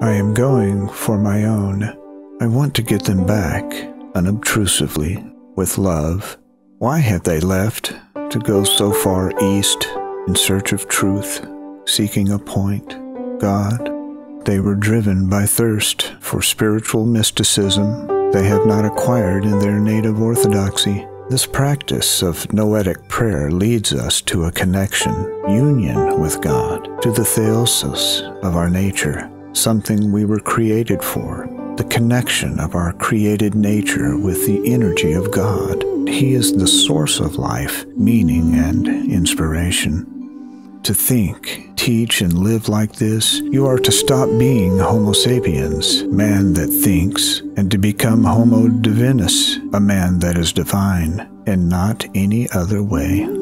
I am going for my own. I want to get them back, unobtrusively, with love. Why have they left to go so far east in search of truth, seeking a point, God? They were driven by thirst for spiritual mysticism they have not acquired in their native orthodoxy. This practice of noetic prayer leads us to a connection, union with God, to the theosis of our nature, something we were created for, the connection of our created nature with the energy of God. He is the source of life, meaning, and inspiration to think, teach, and live like this, you are to stop being Homo sapiens, man that thinks, and to become Homo divinus, a man that is divine, and not any other way.